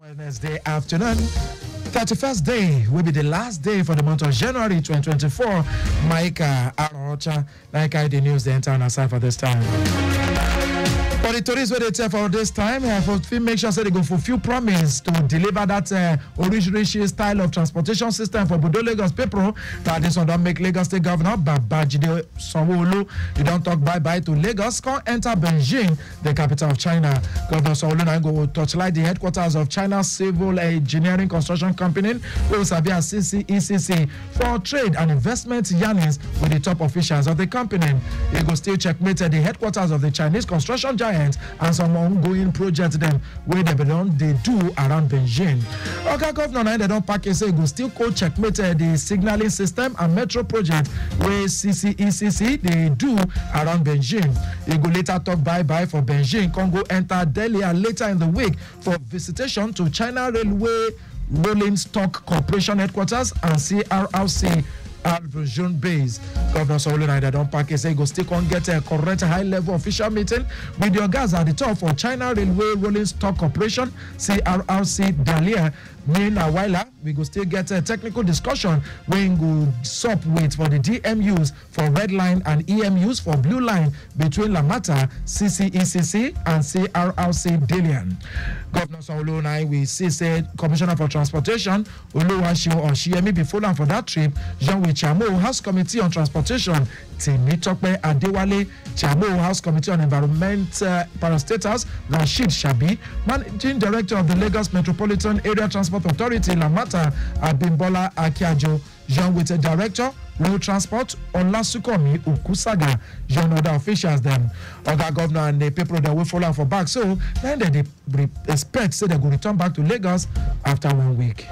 Wednesday afternoon. 31st day will be the last day for the month of January 2024. Micah Aruocha, like I the news, the entire aside for this time. For the tourists where they tell for this time, uh, for make sure say they go fulfill promise to deliver that uh, original style of transportation system for Bodo Lagos people. That this one don't make Lagos State Governor Babajide Sanwo-Olu. They don't talk bye bye to Lagos. Come enter Beijing, the capital of China. Governor Sanwo-Olu now go touchlight the headquarters of China Civil Engineering Construction Company, wey sabi as CCECC for trade and investment yarnings with the top officials of the company. He go still checkmate the headquarters of the Chinese construction giant and some ongoing projects dem wey dem don dey do around beijing. Oga governor na dem don package say go still co checkmate uh, the signalling system and metro project wey ccecc dey do around beijing. E go later talk bye bye for beijing. Come go enter Dalian and later in the week for visitation to china railway rolling stock corporation headquarters and crrc Alvision base. Governor Sanwo-Olu don package say go still come get a correct high level official meeting with your guys at the top for China Railway Rolling Stock Corporation CRRC Dalian. Meanwhile, we go still get a technical discussion wey go sup with for the DMUs for red line and EMUs for blue line between Lamata, CCECC and CRRC Dalian. Governor Sanwo-Olu na we see said Commissioner for Transportation Oluwaseun Osiyemi be full for that trip. Jean-Louis Chamo House Committee on Transportation Temitope Adewale Chamo House Committee on Environment uh, Parastatals Rashid Shabi Managing Director of the Lagos Metropolitan Area Transport Authority Lamata Abimbola Akinajo Jean with the Director Road Transport Olasukomi Okusaga. Join other officials dem oga governor and the people dem wey follow for back. So dem dey expect say dem go return back to Lagos after one week.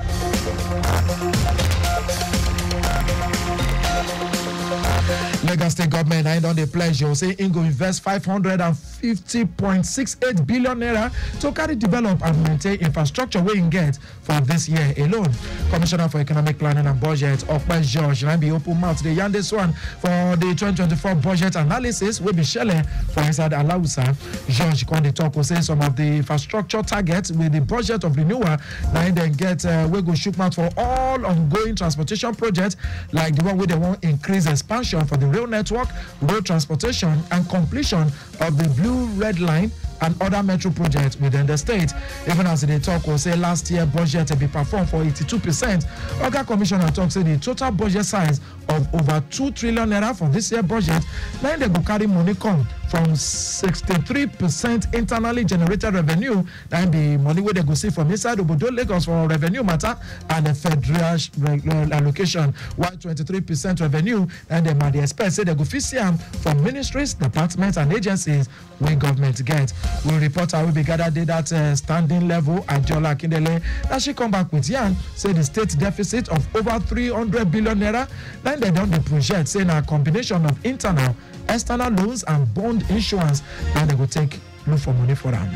Lagos state government na don dey pledge o say im go invest five hundred and fifty point six eight billion naira to carry develop and maintain infrastructure wey im get for this year alone. Commissioner for economic planning and budget ope george na be open mouth yarn dis one for the twenty twenty four budget analysis will be shele for inside alausa george come talk tok say some of the infrastructure targets with the budget of renewal im dem get uh, we go shook mouth for all ongoing transportation projects like the one where they want increase expansion for di rail network road transportation and completion of the blue red line and other metro projects within the state. Even as e talk tok say last year budget to be performed for 82 percent. Oga commissioner tok say di total budget size of over 2 trillion naira for this year budget im dem go carry money come from 63 percent internally generated revenue. Na the money wey dem go see from inside obodo lagos for revenue matter and the federal allocation. While 23 percent revenue na dem dey expect say dem go am from ministries departments and agencies wey government get. We reporter wey be gather dey dat uh, standing level. Adeola akindele na she come back with yarn say the state deficit of over 300 billion naira. Na dem don dey project say na combination of internal external loans and bond issuance na they go take look for money for them.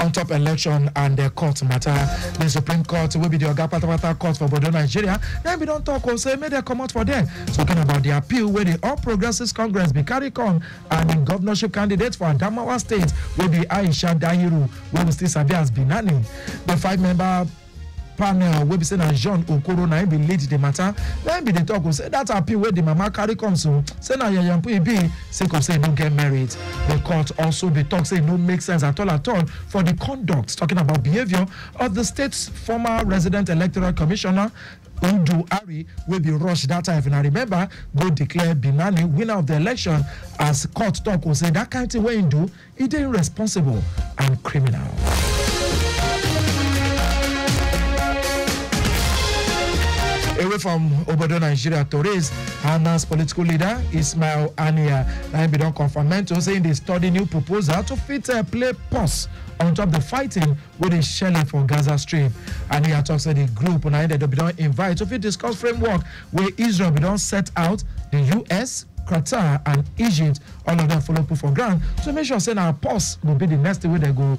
on top election and the court matter the supreme court will be the oga patapata court for bodo nigeria. Na be don tok o oh, say make dem comot for there? Talking about the appeal where di all progressives congress be carry come and im governorship candidate for adamawa state wey be aisha dahiru wey we still sabi as binani di five member panel wey be say na john okoro na im be lead di matter. Na im be dey tok say dat appeal wey di mama carry come so say na yayampu e be sake of say e no get merit di court also dey tok say e no make sense at all at all for di conduct talking about behaviour of di state's former resident electoral commissioner Hudu Ari wey be rush that time. If una remember go declare Binani winner of the election as court talk tok say dat kind thing wey im do e dey irresponsible and criminal. Away from obodo nigeria Torres, hamas political leader ismail haniyeh na im bin don confirm to say im dey study new proposal to fit a play pause on top the fighting with the shelling for gaza strip. Haniyeh tok say the group na im dem bin don invite to fit discuss framework where israel bin don set out the us qatar and egypt. All of them follow put for ground to make sure say our pause go be the next wey dem go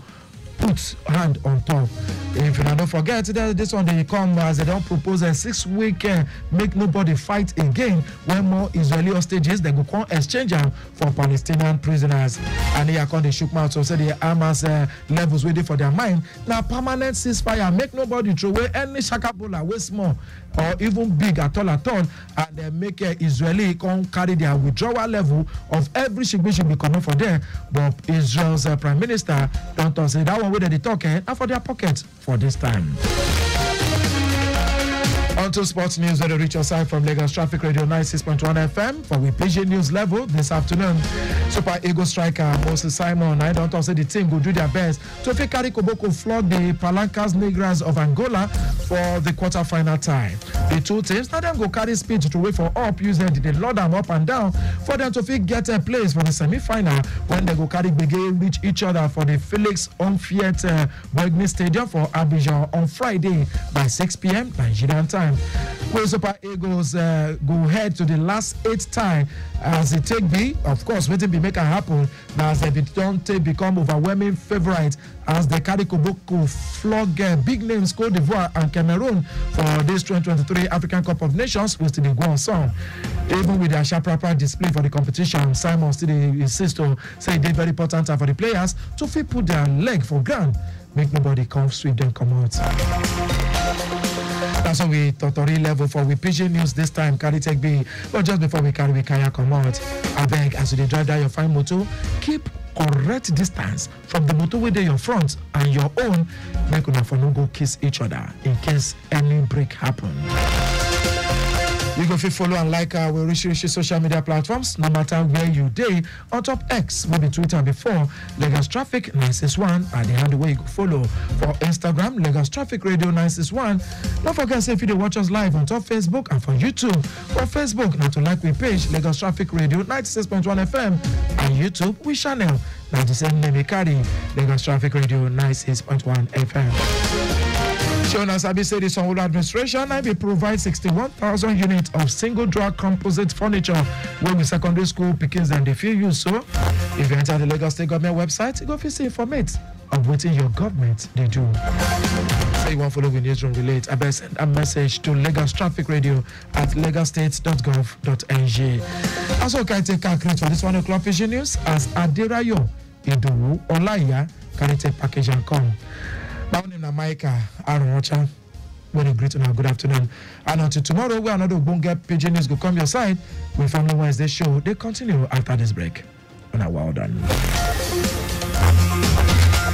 put hand on top if you don't forget that this one dey come as they don't propose a six week make nobody fight again when more israeli hostages dem go come exchange them for palestinian prisoners. And here come dey chook mouth so say the hamas uh, levels wey dey for their mind. Now permanent ceasefire make nobody throway any shakabola wey small or even big at all at all. And dem make uh, israeli come carry their withdrawal level of every shigbe comot for there but israel's uh, prime minister don talk say that one wey dem dey talk eh, na for their pocket for this time. On to sports news where reach your side from Lagos Traffic Radio 96.1 FM for we PG News level this afternoon. Super Eagle striker Moses Simon, I don't say the team will do their best to fit carry Koboko flog the Palancas Negras of Angola for the quarter-final tie. The two teams, now them go carry speed to wait for up using the load them up and down for them to fit get a place for the semi-final when they go carry Bege reach each other for the Felix Houphouët uh, Boigny Stadium for Abidjan on Friday by 6 p.m. Nigerian time. Where Super Eagles uh, go head to the last eight time as it take be, of course, waiting be make it happen. Now as they don't take become overwhelming favourite as they carry Koboko flog uh, big names Cote d'Ivoire and Cameroon for this 2023 African Cup of Nations, which still go on. Even with their sharp display for the competition, Simon still insists to say it very important for the players to fit put their leg for ground, make nobody come sweep them come how we Totori level for we pidgin news this time carry take be. But just before we carry we out, I beg as you drive down your fine motor, keep correct distance from the motor wey dey your front and your own make una for no go kiss each other in case any break happen. You go fit follow and like our Rishi social media platforms no matter where you dey on top X maybe Twitter before Lagos Traffic 961 and the handle wey you go follow for Instagram Lagos Traffic Radio 961. Don't forget say if you watch us live on top Facebook and for YouTube. For Facebook na to like we page Lagos Traffic Radio 96.1 FM and YouTube we channel na the same name e carry Lagos Traffic Radio 96.1 FM. Shona Sabi said the Sanwo administration I be provide 61,000 units of single drug composite furniture wey be secondary school pikins and dey fit use so. If you enter the Lagos State government website, go fit see informate of wetin your government they do. Say you wan follow the newsroom relate, abeg send a message to Lagos Traffic Radio at lagostate.gov.ng. Also, can take calculate for this one o'clock vision news as Aderayo Idowu Olaiya carry take package and come. My name is Micah uh, Aruocha. Very great and good afternoon. And until tomorrow, where another Bunga Pidgin News will come your side with Family Wednesday show. They continue after this break. And well done.